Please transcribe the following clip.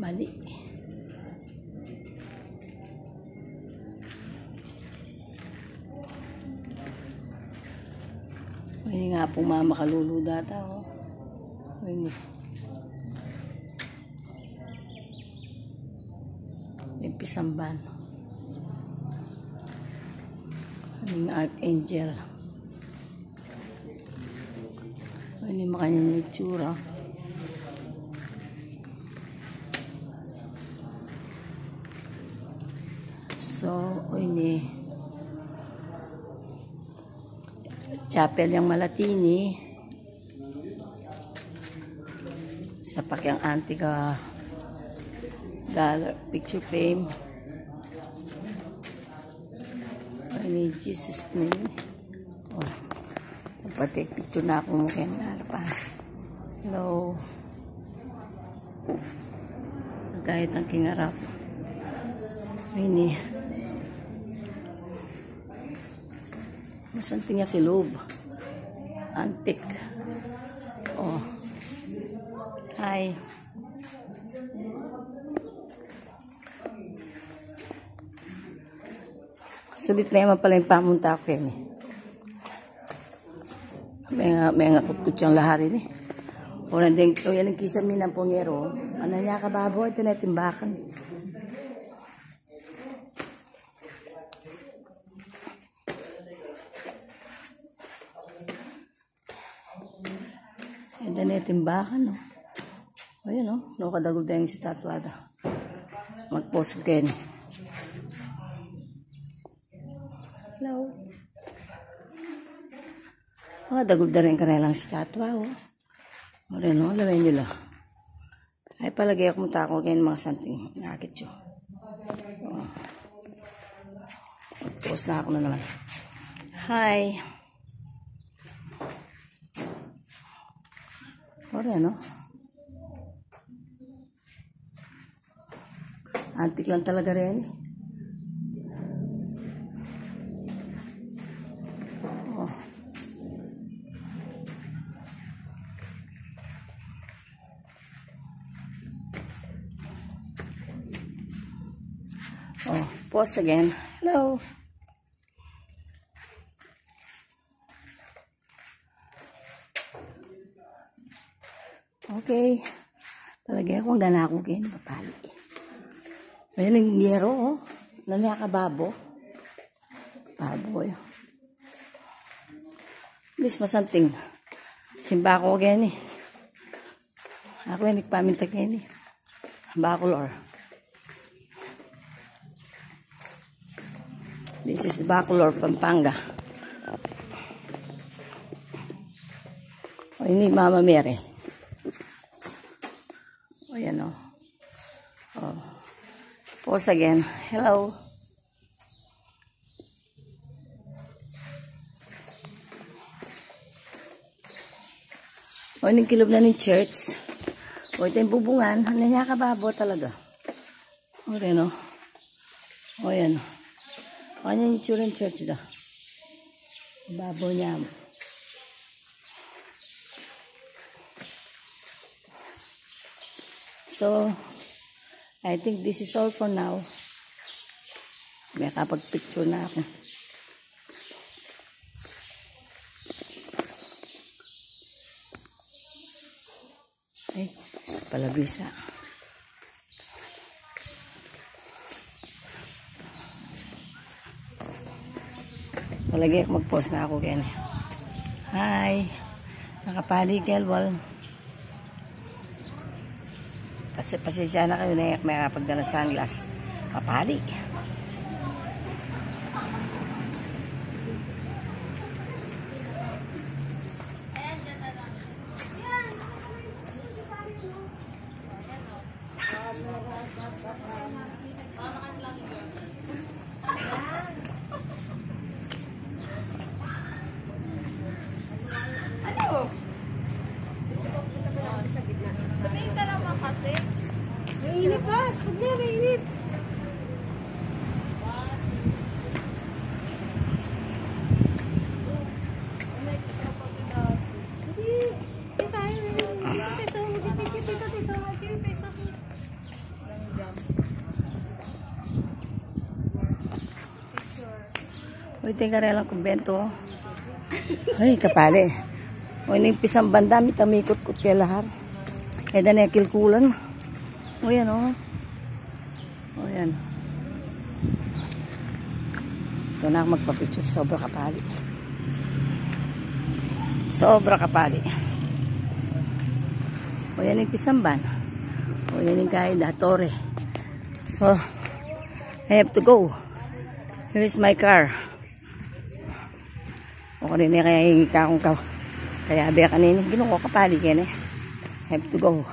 Mali. Hindi nga pong mama kalulu data, oh. Hindi. Yung pisamban. Yung archangel. Hindi makanyang yung tsura. So, ini chapel yang Malatini. Sa pakyang antika dollar picture frame. Ini Jesus name oh pati picture na ako mukha na pa. Hello. Kahit ang kingarap. Ini Masanting niya kilob. Antik. Oh. Hi. Sulit na yaman pala yung pamunta ko yan eh. May nga, may nga kutkutsang lahari ni. O nandang, o yan ang kisa minang pongero. Ano niya kababo, ito na timbakan. Ganda na yung timbakan, no? Ayun, no? No, kadagol na yung statwada. Mag-post kayo, Hello? Mga dagol na rin kanilang statwa, oh. Wala, no? Lawin nyo lang. Ay, palagay ako mata ko kayo mga santing nakakit yun. Oh. Post na ako na naman. Hi. Ore, no? Antik lang talaga rin. Oh. Oh, pause again. Hello. Okay. Talagay akong ganako kayo ng papali. May linggero, oh. Nanya ka babo. Baboy. Bis masanting. Simba ko again eh. Ako yung nagpaminta kayo eh. Bacolor. This is Bacolor, Pampanga. O, ini Mama Mary. O, yan o. Oh. Pause again. Hello. O, yung kilob na ng church. O, ito yung bubungan. Nanyakababo talaga. O, rin o. O, yan o. O, yung itsura ng church da. Babo niya. So, I think this is all for now. May kapag-picture na ako. Ay, palabisa. Palagi mag-post na ako, Ken. Hi! Nakapali, Kelwal. Pasensya na kayo na may kapagdala sunglass. Mapali. Uy, tingka rin lang kumbento. Ay, kapali. Uy, nang pisang banda, may tamikot-kot kay lahar. Eh, na kilkulan. O yan, o. O yan. Ito na ako magpapicture. Sobra kapali. Sobra kapali. O yan yung pisamban. O yan yung kaida, Torre. So, I have to go. Here is my car. O kanina kaya kakong ka. Kaya abya kanina. Ginong ko kapali kaya Have to go.